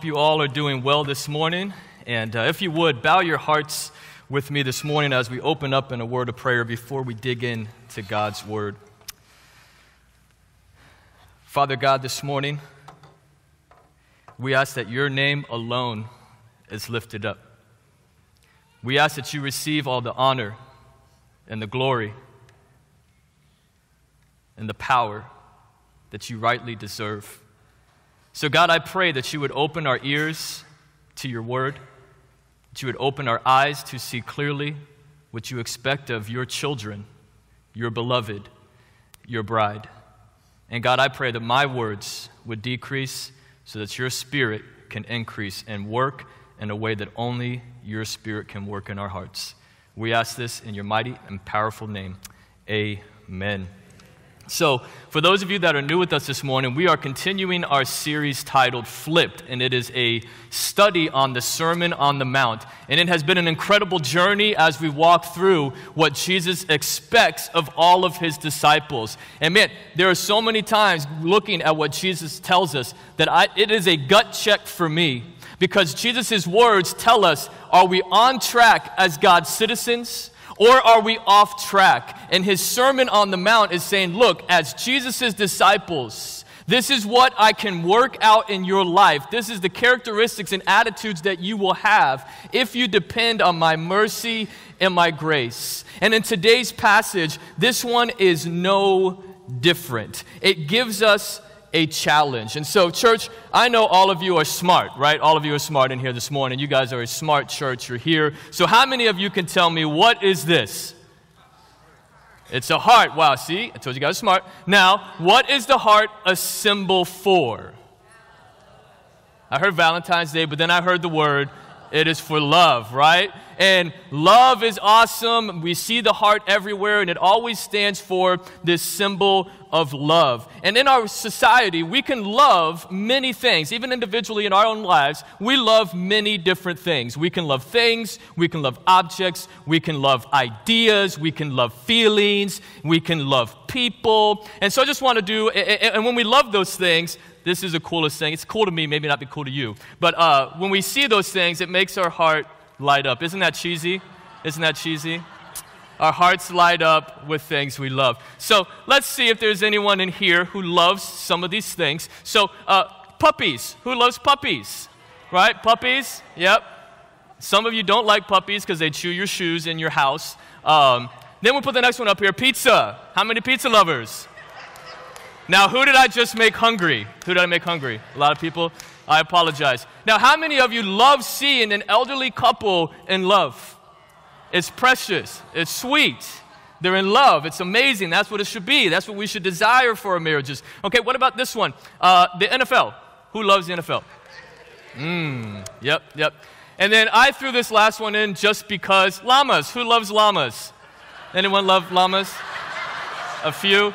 Hope you all are doing well this morning. And uh, if you would, bow your hearts with me this morning as we open up in a word of prayer before we dig in to God's word. Father God, this morning, we ask that your name alone is lifted up. We ask that you receive all the honor and the glory and the power that you rightly deserve. So, God, I pray that you would open our ears to your word, that you would open our eyes to see clearly what you expect of your children, your beloved, your bride. And God, I pray that my words would decrease so that your spirit can increase and work in a way that only your spirit can work in our hearts. We ask this in your mighty and powerful name. Amen. So, for those of you that are new with us this morning, we are continuing our series titled Flipped, and it is a study on the Sermon on the Mount. And it has been an incredible journey as we walk through what Jesus expects of all of his disciples. And man, there are so many times looking at what Jesus tells us that I, it is a gut check for me because Jesus' words tell us are we on track as God's citizens? Or are we off track? And his Sermon on the Mount is saying, look, as Jesus' disciples, this is what I can work out in your life. This is the characteristics and attitudes that you will have if you depend on my mercy and my grace. And in today's passage, this one is no different. It gives us a challenge. And so, church, I know all of you are smart, right? All of you are smart in here this morning. You guys are a smart church. You're here. So, how many of you can tell me what is this? It's a heart. Wow, see? I told you guys smart. Now, what is the heart a symbol for? I heard Valentine's Day, but then I heard the word it is for love, right? And love is awesome. We see the heart everywhere, and it always stands for this symbol of love. And in our society, we can love many things. Even individually in our own lives, we love many different things. We can love things, we can love objects, we can love ideas, we can love feelings, we can love people. And so I just want to do, and when we love those things, this is the coolest thing. It's cool to me, maybe not be cool to you. But uh, when we see those things, it makes our heart light up. Isn't that cheesy? Isn't that cheesy? Our hearts light up with things we love. So let's see if there's anyone in here who loves some of these things. So, uh, puppies. Who loves puppies? Right? Puppies? Yep. Some of you don't like puppies because they chew your shoes in your house. Um, then we'll put the next one up here pizza. How many pizza lovers? Now, who did I just make hungry? Who did I make hungry? A lot of people? I apologize. Now, how many of you love seeing an elderly couple in love? It's precious, it's sweet. They're in love. It's amazing. That's what it should be. That's what we should desire for our marriages. Okay, what about this one? Uh, the NFL. Who loves the NFL? Mmm, yep, yep. And then I threw this last one in just because llamas. Who loves llamas? Anyone love llamas? A few?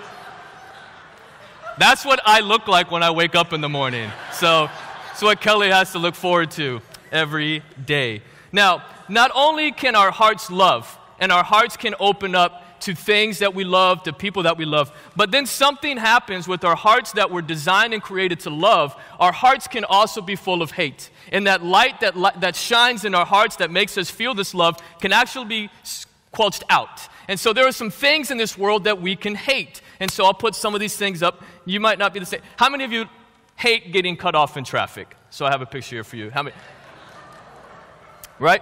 That's what I look like when I wake up in the morning. So it's what Kelly has to look forward to every day. Now, not only can our hearts love, and our hearts can open up to things that we love, to people that we love. But then something happens with our hearts that were designed and created to love. Our hearts can also be full of hate. And that light that, that shines in our hearts that makes us feel this love can actually be squelched out. And so there are some things in this world that we can hate. And so I'll put some of these things up. You might not be the same. How many of you hate getting cut off in traffic? So I have a picture here for you. How many? Right?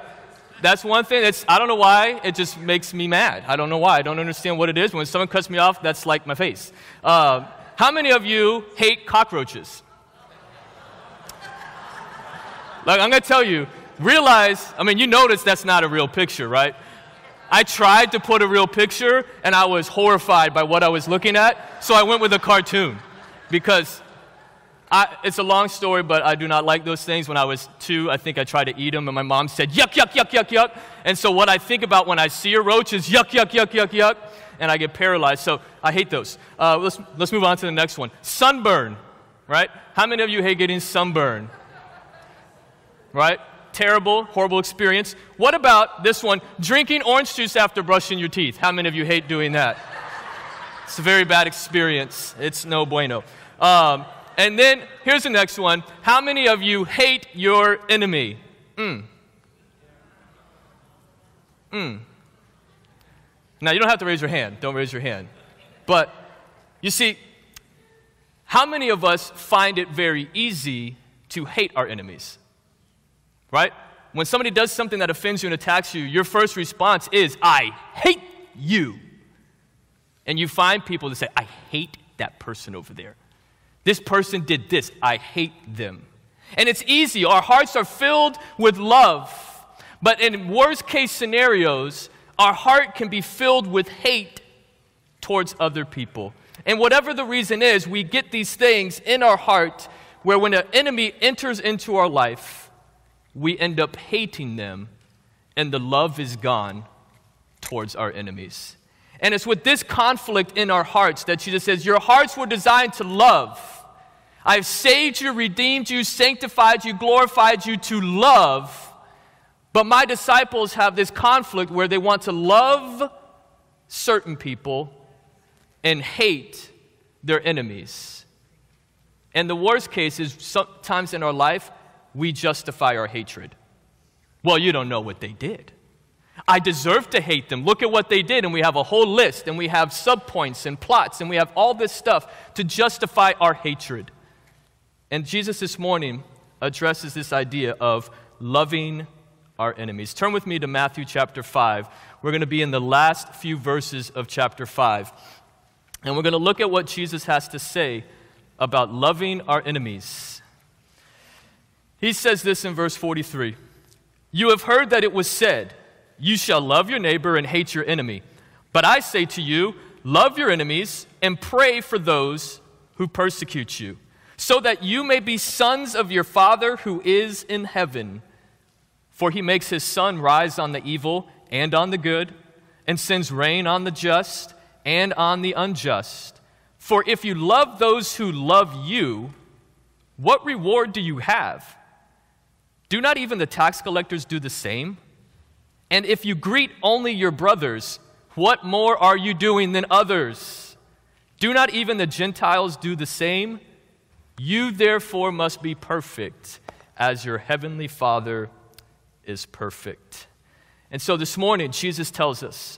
That's one thing. That's, I don't know why. It just makes me mad. I don't know why. I don't understand what it is. When someone cuts me off, that's like my face. Uh, how many of you hate cockroaches? Like, I'm going to tell you, realize, I mean, you notice that's not a real picture, right? I tried to put a real picture and I was horrified by what I was looking at, so I went with a cartoon because I, it's a long story, but I do not like those things. When I was two, I think I tried to eat them, and my mom said, yuck, yuck, yuck, yuck, yuck. And so what I think about when I see a roach is yuck, yuck, yuck, yuck, yuck, and I get paralyzed. So I hate those. Uh, let's, let's move on to the next one. Sunburn, right? How many of you hate getting sunburn? Right? Terrible, horrible experience. What about this one? Drinking orange juice after brushing your teeth. How many of you hate doing that? It's a very bad experience. It's no bueno. Um, And then here's the next one. How many of you hate your enemy? Mm. Mm. Now, you don't have to raise your hand. Don't raise your hand. But you see, how many of us find it very easy to hate our enemies? Right? When somebody does something that offends you and attacks you, your first response is, I hate you. And you find people that say, I hate that person over there. This person did this. I hate them. And it's easy. Our hearts are filled with love. But in worst case scenarios, our heart can be filled with hate towards other people. And whatever the reason is, we get these things in our heart where when an enemy enters into our life, we end up hating them, and the love is gone towards our enemies. And it's with this conflict in our hearts that Jesus says, Your hearts were designed to love. I've saved you, redeemed you, sanctified you, glorified you to love. But my disciples have this conflict where they want to love certain people and hate their enemies. And the worst case is sometimes in our life, we justify our hatred. Well, you don't know what they did. I deserve to hate them. Look at what they did. And we have a whole list, and we have subpoints and plots, and we have all this stuff to justify our hatred. And Jesus this morning addresses this idea of loving our enemies. Turn with me to Matthew chapter 5. We're going to be in the last few verses of chapter 5. And we're going to look at what Jesus has to say about loving our enemies. He says this in verse 43 You have heard that it was said, You shall love your neighbor and hate your enemy. But I say to you, love your enemies and pray for those who persecute you, so that you may be sons of your Father who is in heaven. For he makes his sun rise on the evil and on the good, and sends rain on the just and on the unjust. For if you love those who love you, what reward do you have? Do not even the tax collectors do the same? And if you greet only your brothers, what more are you doing than others? Do not even the Gentiles do the same? You therefore must be perfect, as your heavenly Father is perfect. And so this morning, Jesus tells us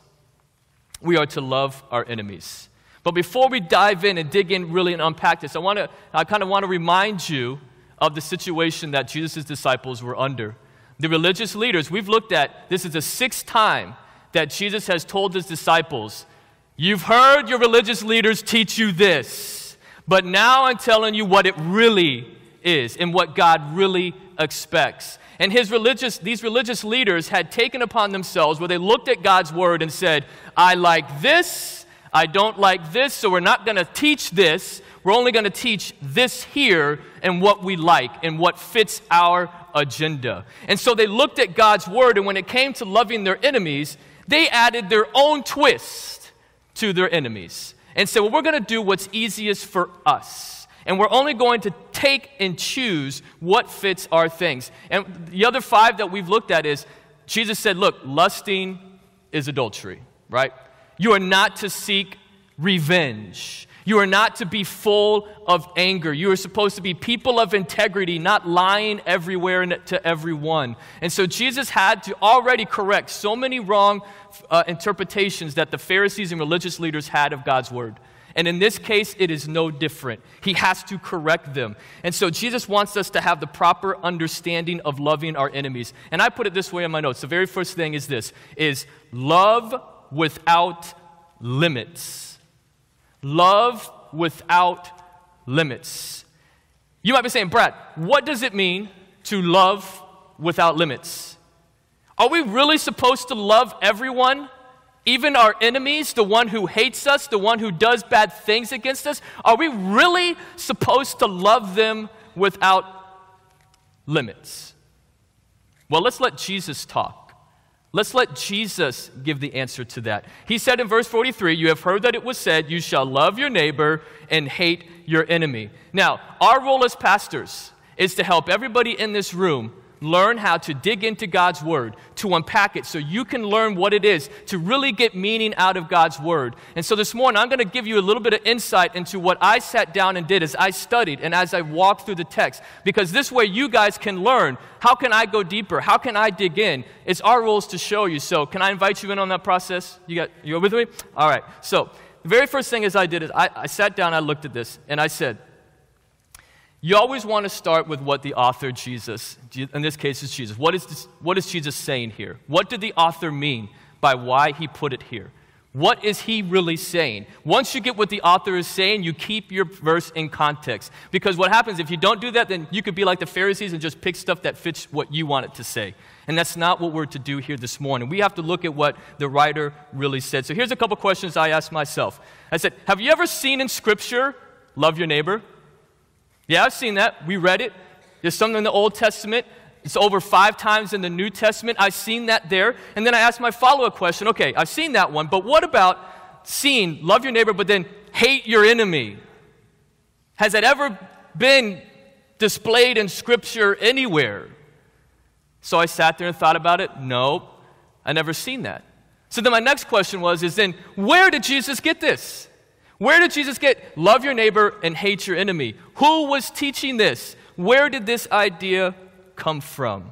we are to love our enemies. But before we dive in and dig in really and unpack this, I, wanna, I kind of want to remind you of the situation that Jesus' disciples were under. The religious leaders, we've looked at this is the sixth time that Jesus has told his disciples, You've heard your religious leaders teach you this, but now I'm telling you what it really is and what God really expects. And his religious, these religious leaders had taken upon themselves where they looked at God's word and said, I like this, I don't like this, so we're not going to teach this. We're only going to teach this here and what we like and what fits our agenda. And so they looked at God's word, and when it came to loving their enemies, they added their own twist to their enemies and said, Well, we're going to do what's easiest for us and we're only going to take and choose what fits our things. And the other five that we've looked at is Jesus said, Look, lusting is adultery, right? You are not to seek revenge. You are not to be full of anger. You are supposed to be people of integrity, not lying everywhere and to everyone. And so Jesus had to already correct so many wrong uh, interpretations that the Pharisees and religious leaders had of God's word. And in this case, it is no different. He has to correct them. And so Jesus wants us to have the proper understanding of loving our enemies. And I put it this way in my notes. The very first thing is this is love without limits. Love without limits. You might be saying, Brad, what does it mean to love without limits? Are we really supposed to love everyone even our enemies, the one who hates us, the one who does bad things against us, are we really supposed to love them without limits? Well, let's let Jesus talk. Let's let Jesus give the answer to that. He said in verse 43, You have heard that it was said, You shall love your neighbor and hate your enemy. Now, our role as pastors is to help everybody in this room learn how to dig into God's Word, to unpack it, so you can learn what it is, to really get meaning out of God's Word. And so this morning, I'm going to give you a little bit of insight into what I sat down and did as I studied and as I walked through the text, because this way you guys can learn how can I go deeper? How can I dig in? It's our rules to show you. So, can I invite you in on that process? You got you with me? All right. So, the very first thing as I did is I, I sat down, I looked at this, and I said, you always want to start with what the author, Jesus, in this case is Jesus, what is, this, what is Jesus saying here? What did the author mean by why he put it here? What is he really saying? Once you get what the author is saying, you keep your verse in context. Because what happens if you don't do that, then you could be like the Pharisees and just pick stuff that fits what you want it to say. And that's not what we're to do here this morning. We have to look at what the writer really said. So here's a couple questions I asked myself. I said, Have you ever seen in Scripture, love your neighbor? Yeah, I've seen that. We read it. There's something in the Old Testament. It's over five times in the New Testament. I've seen that there. And then I asked my follow up question okay, I've seen that one, but what about seeing love your neighbor, but then hate your enemy? Has that ever been displayed in Scripture anywhere? So I sat there and thought about it. No, I never seen that. So then my next question was, is then where did Jesus get this? Where did Jesus get love your neighbor and hate your enemy? Who was teaching this? Where did this idea come from?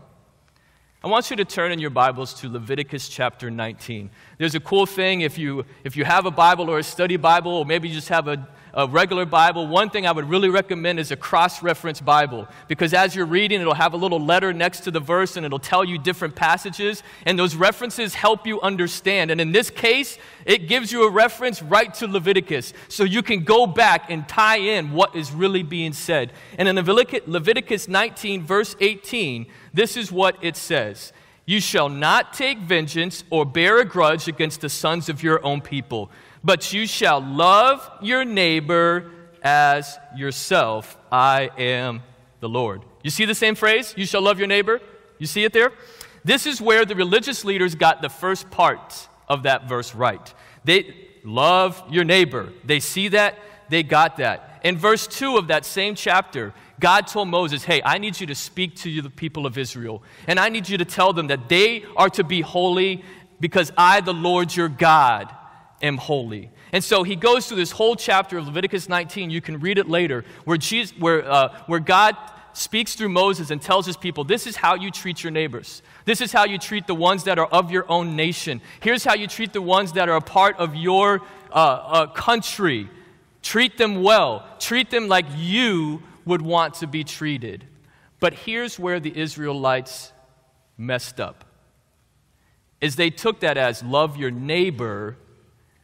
I want you to turn in your Bibles to Leviticus chapter 19. There's a cool thing if you, if you have a Bible or a study Bible, or maybe you just have a, a regular Bible, one thing I would really recommend is a cross reference Bible. Because as you're reading, it'll have a little letter next to the verse and it'll tell you different passages. And those references help you understand. And in this case, it gives you a reference right to Leviticus. So you can go back and tie in what is really being said. And in Leviticus 19, verse 18, this is what it says. You shall not take vengeance or bear a grudge against the sons of your own people but you shall love your neighbor as yourself. I am the Lord. You see the same phrase? You shall love your neighbor? You see it there? This is where the religious leaders got the first part of that verse right. They love your neighbor. They see that, they got that. In verse 2 of that same chapter, God told Moses, Hey, I need you to speak to the people of Israel, and I need you to tell them that they are to be holy because I, the Lord your God, am holy. And so he goes through this whole chapter of Leviticus 19. You can read it later, where, Jesus, where, uh, where God speaks through Moses and tells his people, This is how you treat your neighbors. This is how you treat the ones that are of your own nation. Here's how you treat the ones that are a part of your uh, uh, country. Treat them well. Treat them like you would want to be treated. But here's where the Israelites messed up. Is they took that as love your neighbor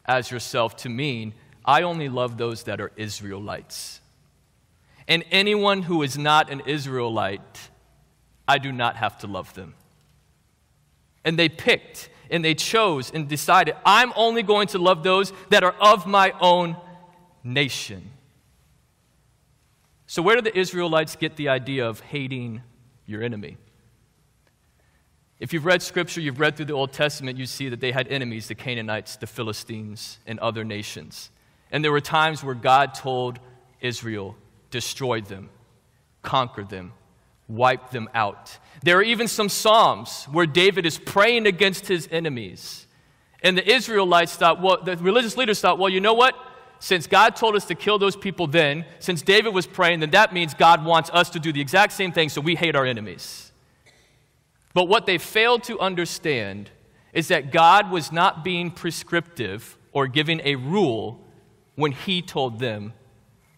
as yourself to mean, I only love those that are Israelites. And anyone who is not an Israelite, I do not have to love them. And they picked and they chose and decided, I'm only going to love those that are of my own nation. So, where did the Israelites get the idea of hating your enemy? If you've read scripture, you've read through the Old Testament, you see that they had enemies the Canaanites, the Philistines, and other nations. And there were times where God told Israel, destroy them, conquer them, wipe them out. There are even some Psalms where David is praying against his enemies. And the Israelites thought, well, the religious leaders thought, well, you know what? Since God told us to kill those people then, since David was praying, then that means God wants us to do the exact same thing, so we hate our enemies. But what they failed to understand is that God was not being prescriptive or giving a rule when He told them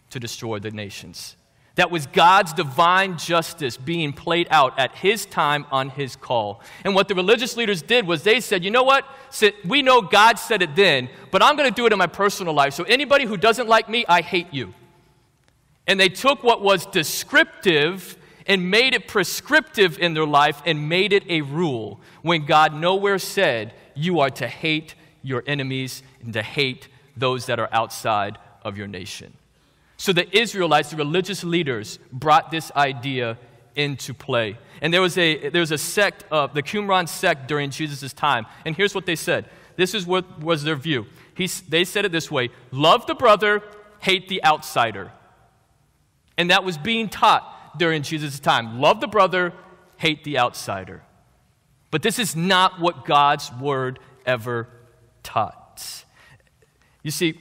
to destroy the nations. That was God's divine justice being played out at His time on His call. And what the religious leaders did was they said, you know what? We know God said it then, but I'm going to do it in my personal life. So anybody who doesn't like me, I hate you. And they took what was descriptive and made it prescriptive in their life and made it a rule when God nowhere said you are to hate your enemies and to hate those that are outside of your nation. So the Israelites, the religious leaders, brought this idea into play. And there was a, there was a sect, of the Qumran sect during Jesus' time. And here's what they said this is what was their view. He, they said it this way love the brother, hate the outsider. And that was being taught during Jesus' time. Love the brother, hate the outsider. But this is not what God's word ever taught. You see,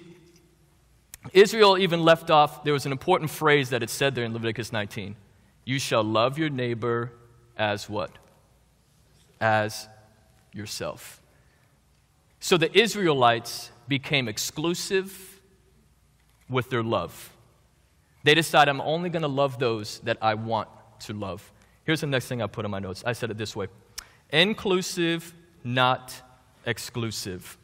Israel even left off, there was an important phrase that it said there in Leviticus 19. You shall love your neighbor as what? As yourself. So the Israelites became exclusive with their love. They decide, I'm only going to love those that I want to love. Here's the next thing I put in my notes. I said it this way inclusive, not exclusive.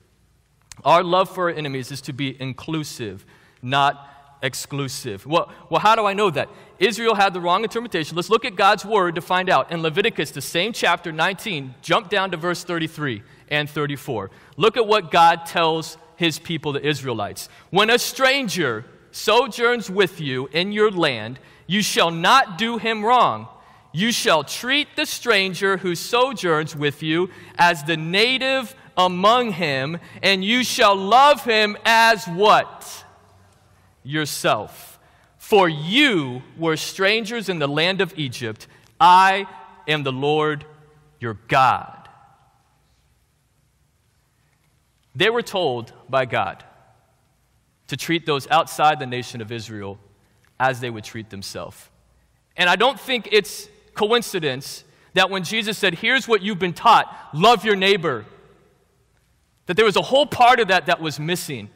Our love for our enemies is to be inclusive, not exclusive. Well, well, how do I know that? Israel had the wrong interpretation. Let's look at God's word to find out. In Leviticus, the same chapter 19, jump down to verse 33 and 34. Look at what God tells his people, the Israelites. When a stranger sojourns with you in your land, you shall not do him wrong. You shall treat the stranger who sojourns with you as the native among him, and you shall love him as what? Yourself. For you were strangers in the land of Egypt. I am the Lord your God. They were told by God to treat those outside the nation of Israel as they would treat themselves. And I don't think it's coincidence that when Jesus said, Here's what you've been taught love your neighbor, that there was a whole part of that that was missing.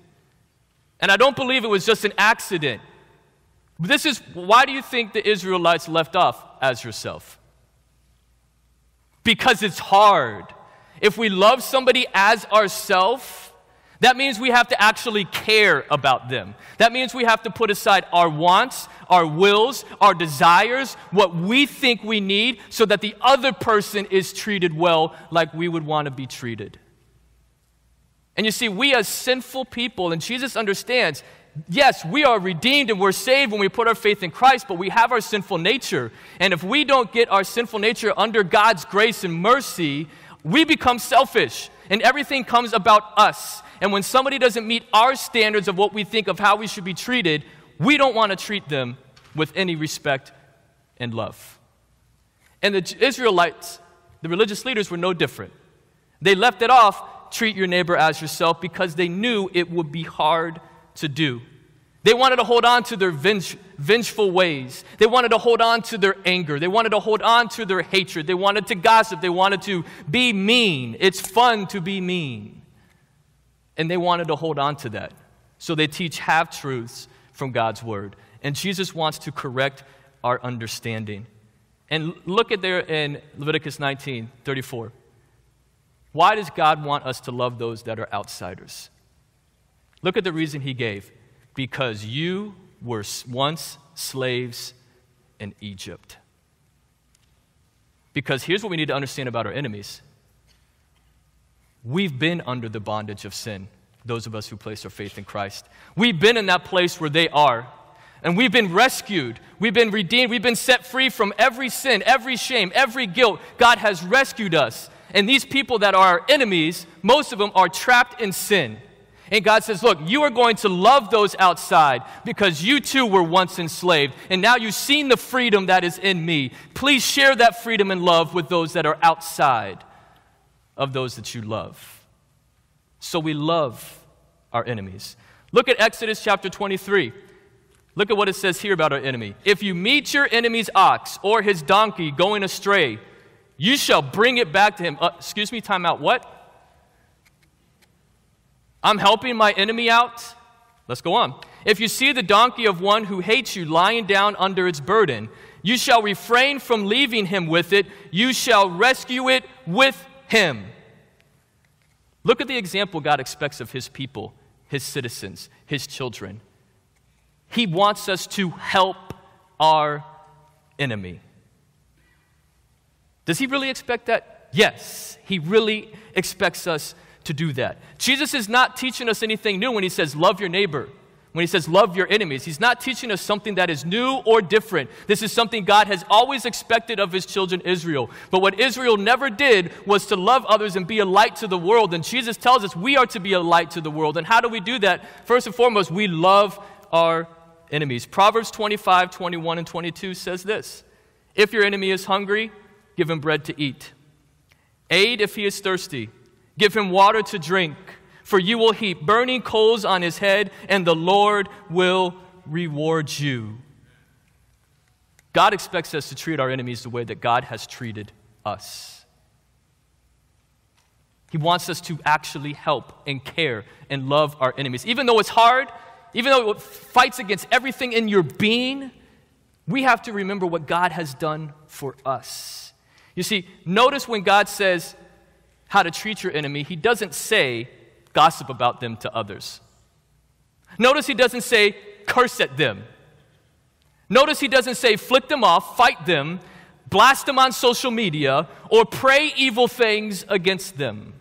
And I don't believe it was just an accident. This is why do you think the Israelites left off as yourself? Because it's hard. If we love somebody as ourself, that means we have to actually care about them. That means we have to put aside our wants, our wills, our desires, what we think we need, so that the other person is treated well like we would want to be treated. And you see, we as sinful people, and Jesus understands, yes, we are redeemed and we're saved when we put our faith in Christ, but we have our sinful nature. And if we don't get our sinful nature under God's grace and mercy, we become selfish and everything comes about us. And when somebody doesn't meet our standards of what we think of how we should be treated, we don't want to treat them with any respect and love. And the Israelites, the religious leaders, were no different. They left it off, treat your neighbor as yourself, because they knew it would be hard to do. They wanted to hold on to their venge, vengeful ways. They wanted to hold on to their anger. They wanted to hold on to their hatred. They wanted to gossip. They wanted to be mean. It's fun to be mean and they wanted to hold on to that. So they teach half truths from God's word. And Jesus wants to correct our understanding. And look at there in Leviticus 19 34. Why does God want us to love those that are outsiders? Look at the reason he gave. Because you were once slaves in Egypt. Because here's what we need to understand about our enemies We've been under the bondage of sin, those of us who place our faith in Christ. We've been in that place where they are. And we've been rescued. We've been redeemed. We've been set free from every sin, every shame, every guilt. God has rescued us. And these people that are our enemies, most of them are trapped in sin. And God says, Look, you are going to love those outside because you too were once enslaved. And now you've seen the freedom that is in me. Please share that freedom and love with those that are outside of those that you love. So we love our enemies. Look at Exodus chapter 23. Look at what it says here about our enemy. If you meet your enemy's ox or his donkey going astray, you shall bring it back to him. Uh, excuse me, time out. What? I'm helping my enemy out? Let's go on. If you see the donkey of one who hates you lying down under its burden, you shall refrain from leaving him with it. You shall rescue it with him. Look at the example God expects of his people, his citizens, his children. He wants us to help our enemy. Does he really expect that? Yes, he really expects us to do that. Jesus is not teaching us anything new when he says, Love your neighbor when he says love your enemies. He's not teaching us something that is new or different. This is something God has always expected of his children Israel. But what Israel never did was to love others and be a light to the world. And Jesus tells us we are to be a light to the world. And how do we do that? First and foremost, we love our enemies. Proverbs 25, 21, and 22 says this If your enemy is hungry, give him bread to eat. Aid if he is thirsty, give him water to drink, for you will heap burning coals on his head, and the Lord will reward you. God expects us to treat our enemies the way that God has treated us. He wants us to actually help and care and love our enemies. Even though it's hard, even though it fights against everything in your being, we have to remember what God has done for us. You see, notice when God says how to treat your enemy, He doesn't say gossip about them to others. Notice He doesn't say curse at them. Notice He doesn't say flick them off, fight them, blast them on social media, or pray evil things against them.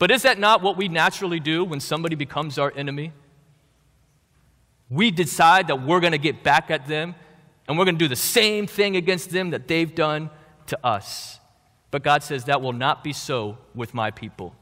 But is that not what we naturally do when somebody becomes our enemy? We decide that we're going to get back at them and we're going to do the same thing against them that they've done to us. But God says that will not be so with my people.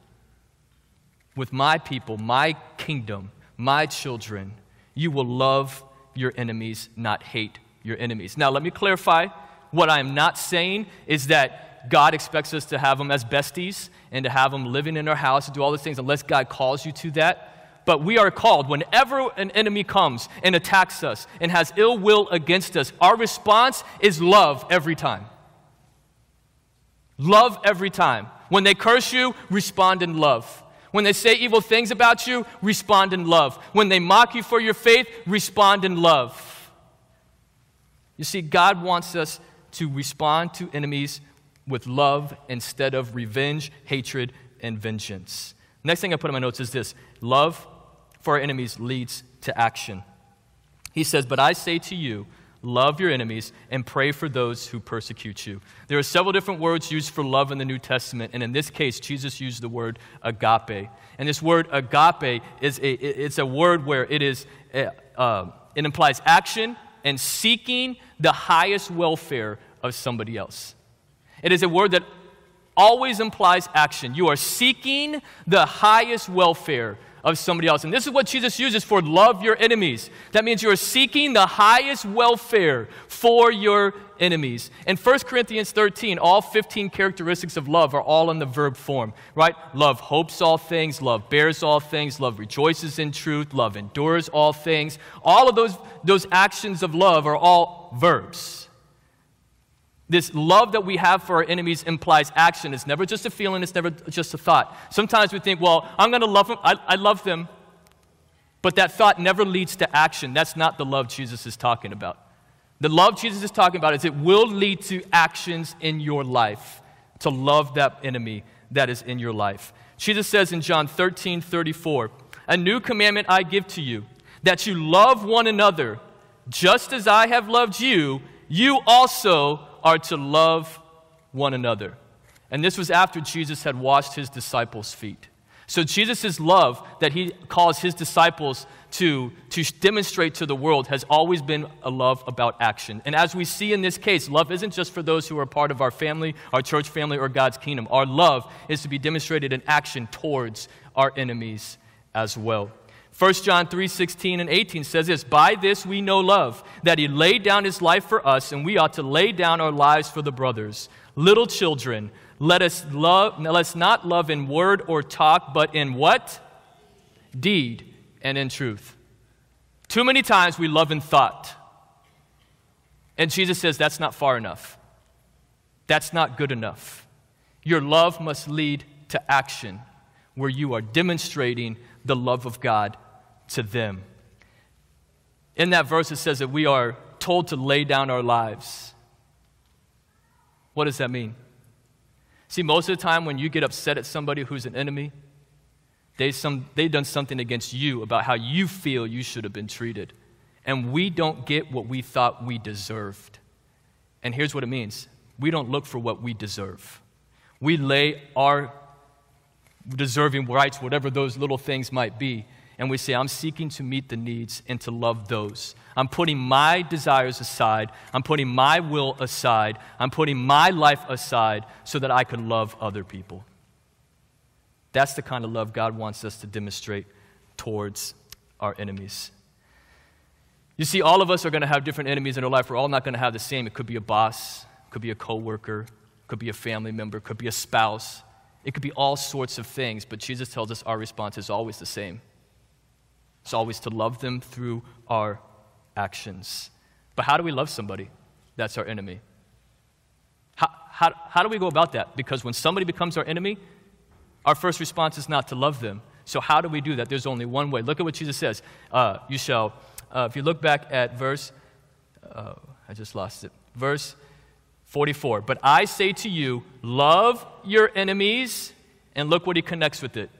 With my people, my kingdom, my children, you will love your enemies, not hate your enemies. Now, let me clarify what I'm not saying is that God expects us to have them as besties and to have them living in our house and do all these things unless God calls you to that. But we are called, whenever an enemy comes and attacks us and has ill will against us, our response is love every time. Love every time. When they curse you, respond in love. When they say evil things about you, respond in love. When they mock you for your faith, respond in love. You see, God wants us to respond to enemies with love instead of revenge, hatred, and vengeance. Next thing I put in my notes is this love for our enemies leads to action. He says, But I say to you, love your enemies and pray for those who persecute you. There are several different words used for love in the New Testament, and in this case, Jesus used the word agape. And this word agape is a, it's a word where it is, uh, it implies action and seeking the highest welfare of somebody else. It is a word that always implies action. You are seeking the highest welfare of somebody else. And this is what Jesus uses for love your enemies. That means you are seeking the highest welfare for your enemies. In 1 Corinthians 13, all 15 characteristics of love are all in the verb form, right? Love hopes all things, love bears all things, love rejoices in truth, love endures all things. All of those, those actions of love are all verbs. This love that we have for our enemies implies action. It's never just a feeling, it's never just a thought. Sometimes we think, well, I'm going to love them. I, I love them. But that thought never leads to action. That's not the love Jesus is talking about. The love Jesus is talking about is it will lead to actions in your life to love that enemy that is in your life. Jesus says in John 13 34, A new commandment I give to you, that you love one another just as I have loved you, you also are to love one another. And this was after Jesus had washed his disciples' feet. So, Jesus' love that he calls his disciples to, to demonstrate to the world has always been a love about action. And as we see in this case, love isn't just for those who are part of our family, our church family, or God's kingdom. Our love is to be demonstrated in action towards our enemies as well. 1 John 3 16 and 18 says this By this we know love, that he laid down his life for us, and we ought to lay down our lives for the brothers. Little children, let us, love, let us not love in word or talk, but in what? Deed and in truth. Too many times we love in thought. And Jesus says that's not far enough. That's not good enough. Your love must lead to action where you are demonstrating the love of God to them. In that verse, it says that we are told to lay down our lives. What does that mean? See, most of the time when you get upset at somebody who's an enemy, they some, they've done something against you about how you feel you should have been treated. And we don't get what we thought we deserved. And here's what it means we don't look for what we deserve. We lay our deserving rights, whatever those little things might be, and we say, I'm seeking to meet the needs and to love those. I'm putting my desires aside. I'm putting my will aside. I'm putting my life aside so that I can love other people. That's the kind of love God wants us to demonstrate towards our enemies. You see, all of us are going to have different enemies in our life. We're all not going to have the same. It could be a boss, could be a coworker, could be a family member, could be a spouse. It could be all sorts of things, but Jesus tells us our response is always the same. It's always to love them through our actions. But how do we love somebody that's our enemy? How, how, how do we go about that? Because when somebody becomes our enemy, our first response is not to love them. So, how do we do that? There's only one way. Look at what Jesus says. Uh, you shall, uh, if you look back at verse, uh, I just lost it. Verse 44. But I say to you, love your enemies, and look what he connects with it.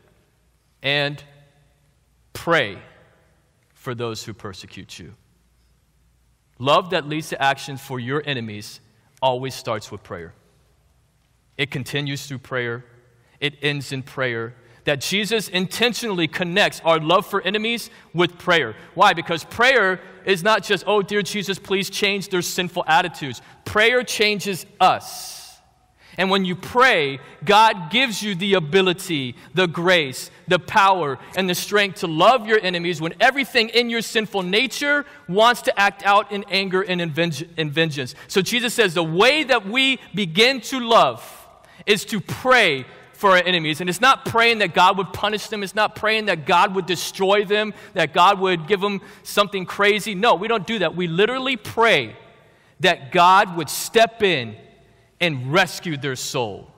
And pray for those who persecute you. Love that leads to action for your enemies always starts with prayer. It continues through prayer, it ends in prayer. That Jesus intentionally connects our love for enemies with prayer. Why? Because prayer is not just, oh, dear Jesus, please change their sinful attitudes. Prayer changes us. And when you pray, God gives you the ability, the grace, the power, and the strength to love your enemies when everything in your sinful nature wants to act out in anger and in vengeance. So Jesus says the way that we begin to love is to pray for our enemies. And it's not praying that God would punish them, it's not praying that God would destroy them, that God would give them something crazy. No, we don't do that. We literally pray that God would step in and rescue their soul.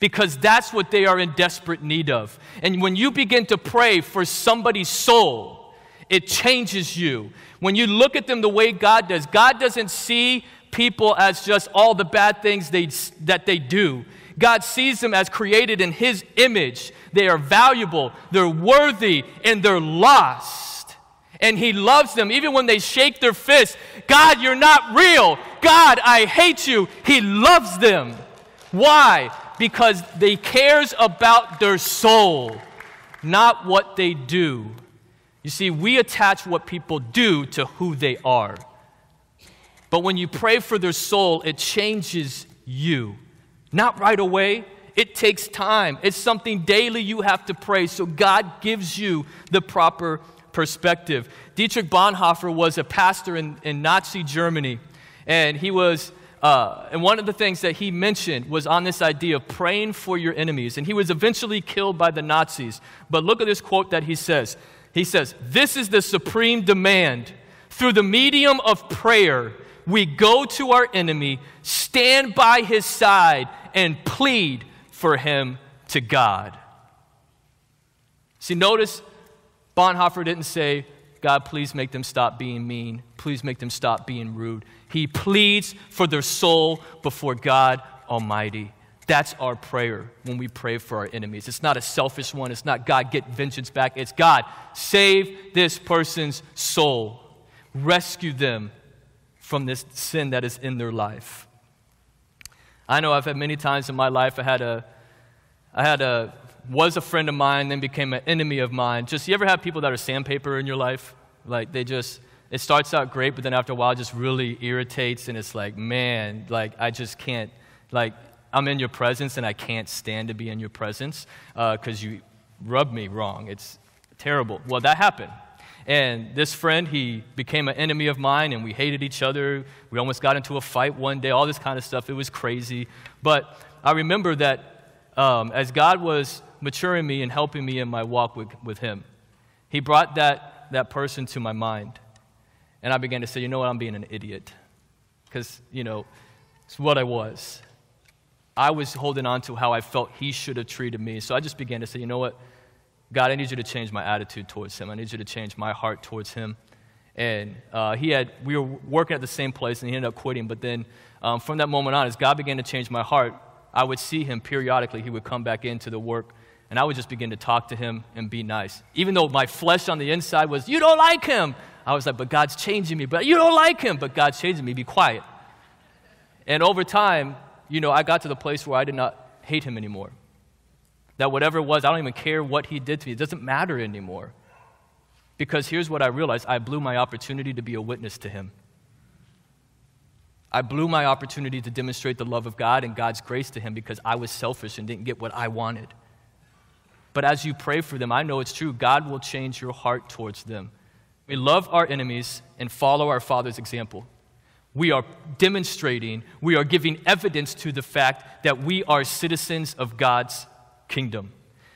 Because that's what they are in desperate need of. And when you begin to pray for somebody's soul, it changes you. When you look at them the way God does, God doesn't see people as just all the bad things they, that they do. God sees them as created in His image. They are valuable, they're worthy, and they're lost and He loves them even when they shake their fists. God, you're not real. God, I hate you. He loves them. Why? Because He cares about their soul, not what they do. You see, we attach what people do to who they are. But when you pray for their soul, it changes you. Not right away. It takes time. It's something daily you have to pray. So God gives you the proper perspective. Dietrich Bonhoeffer was a pastor in, in Nazi Germany, and he was. Uh, and one of the things that he mentioned was on this idea of praying for your enemies. And he was eventually killed by the Nazis. But look at this quote that he says. He says, This is the supreme demand. Through the medium of prayer, we go to our enemy, stand by his side, and plead for him to God. See, notice Bonhoeffer didn't say, God, please make them stop being mean. Please make them stop being rude. He pleads for their soul before God Almighty. That's our prayer when we pray for our enemies. It's not a selfish one. It's not God, get vengeance back. It's God, save this person's soul. Rescue them from this sin that is in their life. I know I've had many times in my life, I had a, I had a was a friend of mine, then became an enemy of mine. Just, you ever have people that are sandpaper in your life? Like, they just, it starts out great, but then after a while, just really irritates, and it's like, man, like, I just can't, like, I'm in your presence, and I can't stand to be in your presence because uh, you rub me wrong. It's terrible. Well, that happened. And this friend, he became an enemy of mine, and we hated each other. We almost got into a fight one day, all this kind of stuff. It was crazy. But I remember that um, as God was maturing me and helping me in my walk with, with Him. He brought that, that person to my mind. And I began to say, you know what, I'm being an idiot. Because, you know, it's what I was. I was holding on to how I felt He should have treated me. So I just began to say, you know what, God, I need you to change my attitude towards Him. I need you to change my heart towards Him. And uh, he had, we were working at the same place, and he ended up quitting. But then um, from that moment on, as God began to change my heart, I would see him periodically. He would come back into the work and I would just begin to talk to him and be nice. Even though my flesh on the inside was, You don't like him. I was like, But God's changing me. But you don't like him. But God's changing me. Be quiet. And over time, you know, I got to the place where I did not hate him anymore. That whatever it was, I don't even care what he did to me. It doesn't matter anymore. Because here's what I realized I blew my opportunity to be a witness to him. I blew my opportunity to demonstrate the love of God and God's grace to him because I was selfish and didn't get what I wanted. But as you pray for them, I know it's true. God will change your heart towards them. We love our enemies and follow our Father's example. we are demonstrating, we are giving evidence to the fact that we are citizens of God's kingdom.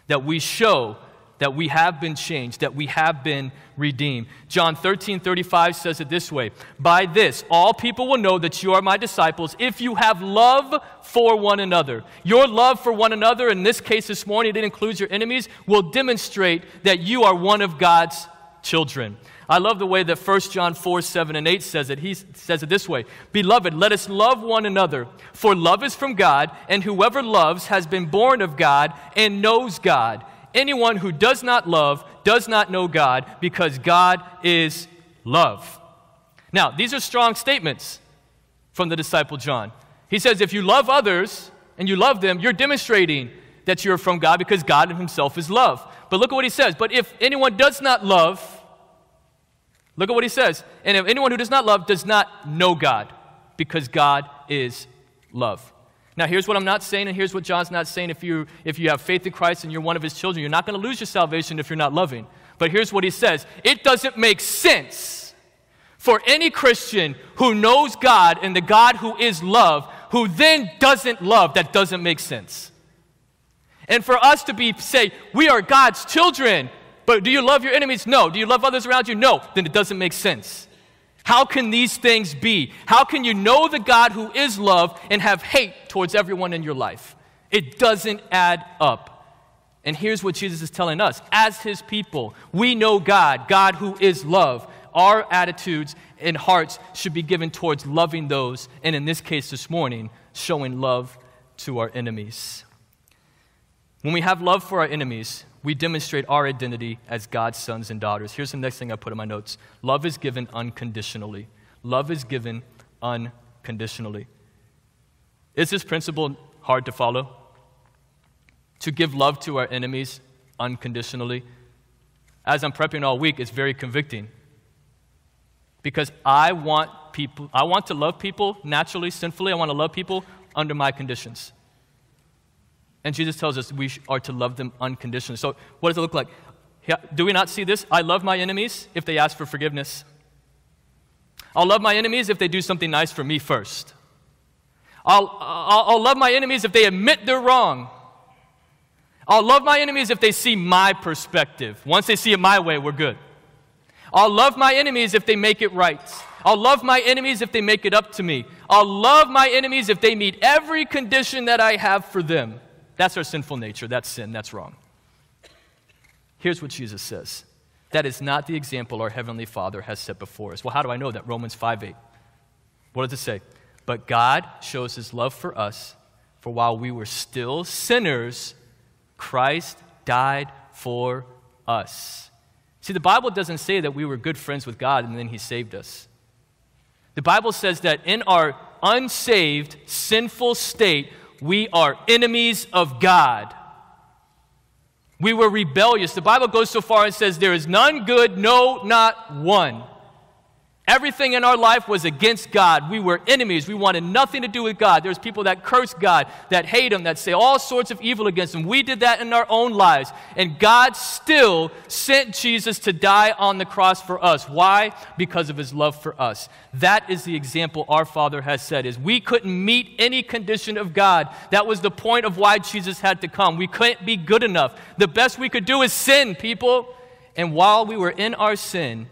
That we show that we have been changed, that we have been redeemed. John 13, 35 says it this way By this, all people will know that you are my disciples if you have love for one another. Your love for one another, in this case this morning, it includes your enemies, will demonstrate that you are one of God's children. I love the way that 1 John 4, 7, and 8 says it. He says it this way Beloved, let us love one another, for love is from God, and whoever loves has been born of God and knows God. Anyone who does not love does not know God, because God is love. Now, these are strong statements from the disciple John. He says, if you love others and you love them, you're demonstrating that you're from God because God himself is love. But look at what he says. But if anyone does not love, Look at what he says. And if anyone who does not love does not know God, because God is love. Now, here's what I'm not saying, and here's what John's not saying. If you, if you have faith in Christ and you're one of his children, you're not going to lose your salvation if you're not loving. But here's what he says it doesn't make sense for any Christian who knows God and the God who is love, who then doesn't love. That doesn't make sense. And for us to be say, we are God's children, but do you love your enemies? No. Do you love others around you? No. Then it doesn't make sense. How can these things be? How can you know the God who is love and have hate towards everyone in your life? It doesn't add up. And here's what Jesus is telling us as his people, we know God, God who is love. Our attitudes and hearts should be given towards loving those, and in this case this morning, showing love to our enemies. When we have love for our enemies, we demonstrate our identity as God's sons and daughters. Here's the next thing I put in my notes love is given unconditionally. Love is given unconditionally. Is this principle hard to follow? To give love to our enemies unconditionally? As I'm prepping all week, it's very convicting. Because I want people, I want to love people naturally, sinfully. I want to love people under my conditions. And Jesus tells us we are to love them unconditionally. So, what does it look like? Do we not see this? I love my enemies if they ask for forgiveness. I'll love my enemies if they do something nice for me first. I'll, I'll, I'll love my enemies if they admit they're wrong. I'll love my enemies if they see my perspective. Once they see it my way, we're good. I'll love my enemies if they make it right. I'll love my enemies if they make it up to me. I'll love my enemies if they meet every condition that I have for them. That's our sinful nature. That's sin. That's wrong. Here's what Jesus says that is not the example our Heavenly Father has set before us. Well, how do I know that? Romans 5 8. What does it say? But God shows his love for us, for while we were still sinners, Christ died for us. See, the Bible doesn't say that we were good friends with God and then he saved us. The Bible says that in our unsaved, sinful state, we are enemies of God. We were rebellious. The Bible goes so far and says, There is none good, no, not one. Everything in our life was against God. We were enemies. We wanted nothing to do with God. There's people that curse God, that hate Him, that say all sorts of evil against Him. We did that in our own lives. And God still sent Jesus to die on the cross for us. Why? Because of His love for us. That is the example our Father has set is we couldn't meet any condition of God. That was the point of why Jesus had to come. We couldn't be good enough. The best we could do is sin, people. And while we were in our sin,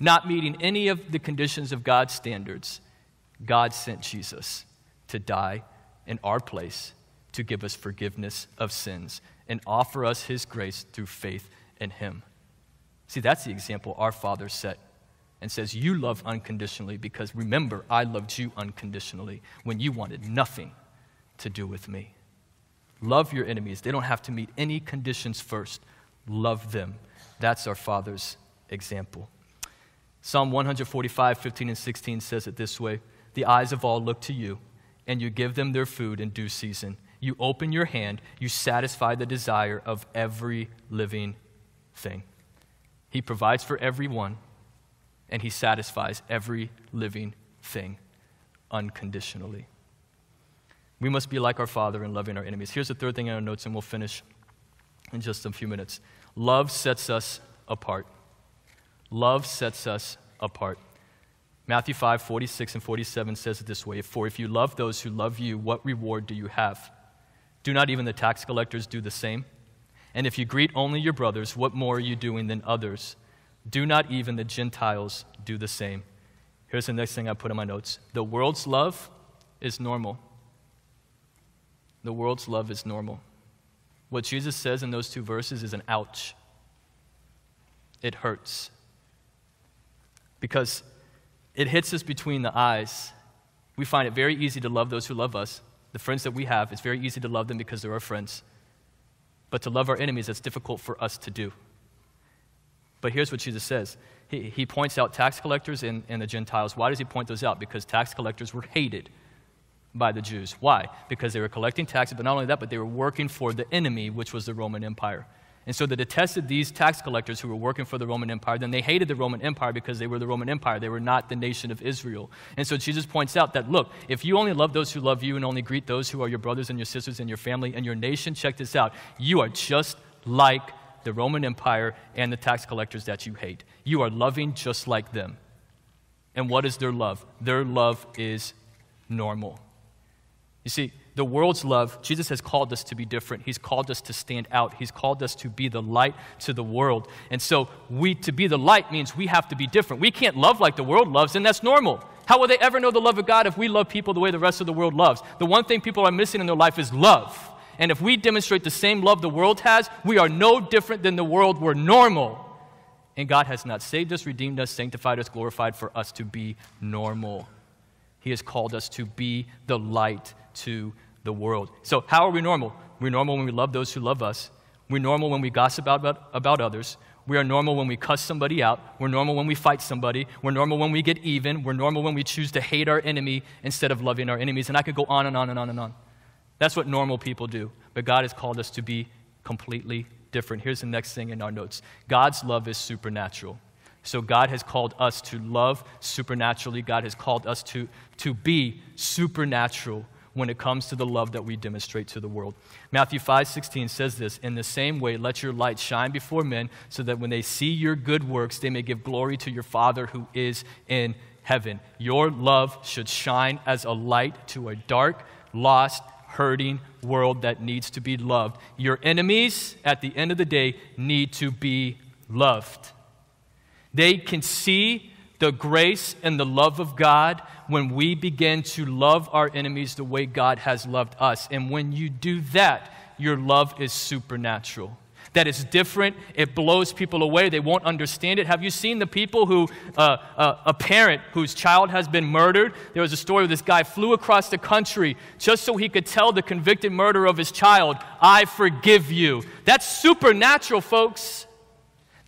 not meeting any of the conditions of God's standards, God sent Jesus to die in our place to give us forgiveness of sins and offer us his grace through faith in him. See, that's the example our Father set and says, You love unconditionally because remember, I loved you unconditionally when you wanted nothing to do with me. Love your enemies. They don't have to meet any conditions first. Love them. That's our Father's example. Psalm 145, 15 and 16 says it this way The eyes of all look to you, and you give them their food in due season. You open your hand, you satisfy the desire of every living thing. He provides for everyone, and He satisfies every living thing unconditionally. We must be like our Father in loving our enemies. Here's the third thing in our notes, and we'll finish in just a few minutes. Love sets us apart. Love sets us apart. Matthew 5, 46 and 47 says it this way For if you love those who love you, what reward do you have? Do not even the tax collectors do the same? And if you greet only your brothers, what more are you doing than others? Do not even the Gentiles do the same? Here's the next thing I put in my notes the world's love is normal. The world's love is normal. What Jesus says in those two verses is an ouch. It hurts. Because it hits us between the eyes. We find it very easy to love those who love us. The friends that we have, it's very easy to love them because they're our friends. But to love our enemies, that's difficult for us to do. But here's what Jesus says He, he points out tax collectors and, and the Gentiles. Why does he point those out? Because tax collectors were hated by the Jews. Why? Because they were collecting taxes, but not only that, but they were working for the enemy, which was the Roman Empire. And so they detested these tax collectors who were working for the Roman Empire. Then they hated the Roman Empire because they were the Roman Empire. They were not the nation of Israel. And so Jesus points out that, look, if you only love those who love you and only greet those who are your brothers and your sisters and your family and your nation, check this out. You are just like the Roman Empire and the tax collectors that you hate. You are loving just like them. And what is their love? Their love is normal. You see, the world's love, Jesus has called us to be different. He's called us to stand out. He's called us to be the light to the world. And so, we to be the light means we have to be different. We can't love like the world loves, and that's normal. How will they ever know the love of God if we love people the way the rest of the world loves? The one thing people are missing in their life is love. And if we demonstrate the same love the world has, we are no different than the world. We're normal. And God has not saved us, redeemed us, sanctified us, glorified for us to be normal. He has called us to be the light to the world. So, how are we normal? We're normal when we love those who love us. We're normal when we gossip about, about others. We are normal when we cuss somebody out. We're normal when we fight somebody. We're normal when we get even. We're normal when we choose to hate our enemy instead of loving our enemies. And I could go on and on and on and on. That's what normal people do. But God has called us to be completely different. Here's the next thing in our notes God's love is supernatural. So God has called us to love supernaturally. God has called us to, to be supernatural when it comes to the love that we demonstrate to the world. Matthew 5:16 says this, "In the same way let your light shine before men so that when they see your good works they may give glory to your Father who is in heaven." Your love should shine as a light to a dark, lost, hurting world that needs to be loved. Your enemies at the end of the day need to be loved. They can see the grace and the love of God when we begin to love our enemies the way God has loved us. And when you do that, your love is supernatural. That is different. It blows people away. They won't understand it. Have you seen the people who, uh, uh, a parent whose child has been murdered? There was a story where this guy flew across the country just so he could tell the convicted murderer of his child, I forgive you. That's supernatural, folks.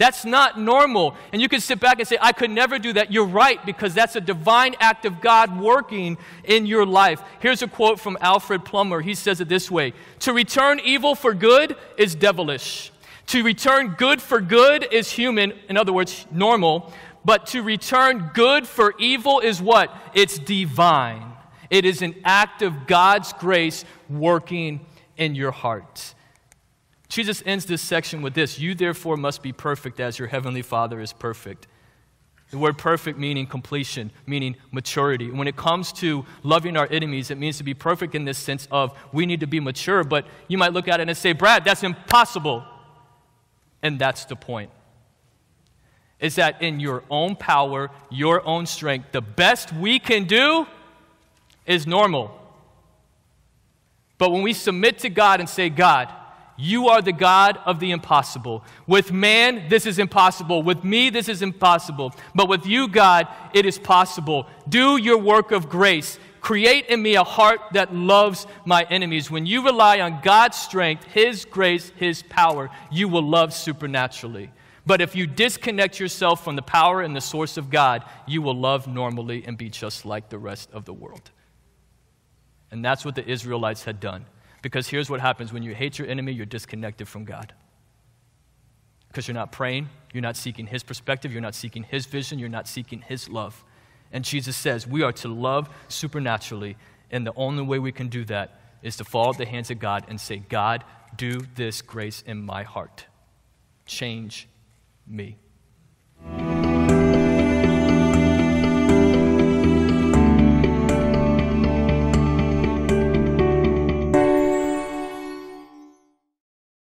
That's not normal. And you can sit back and say, I could never do that. You're right, because that's a divine act of God working in your life. Here's a quote from Alfred Plummer. He says it this way To return evil for good is devilish. To return good for good is human, in other words, normal. But to return good for evil is what? It's divine. It is an act of God's grace working in your heart. Jesus ends this section with this You therefore must be perfect as your heavenly Father is perfect. The word perfect meaning completion, meaning maturity. When it comes to loving our enemies, it means to be perfect in this sense of we need to be mature, but you might look at it and say, Brad, that's impossible. And that's the point. Is that in your own power, your own strength, the best we can do is normal. But when we submit to God and say, God, you are the God of the impossible. With man, this is impossible. With me, this is impossible. But with you, God, it is possible. Do your work of grace. Create in me a heart that loves my enemies. When you rely on God's strength, His grace, His power, you will love supernaturally. But if you disconnect yourself from the power and the source of God, you will love normally and be just like the rest of the world. And that's what the Israelites had done. Because here's what happens when you hate your enemy, you're disconnected from God. Because you're not praying, you're not seeking His perspective, you're not seeking His vision, you're not seeking His love. And Jesus says we are to love supernaturally, and the only way we can do that is to fall at the hands of God and say, God, do this grace in my heart. Change me.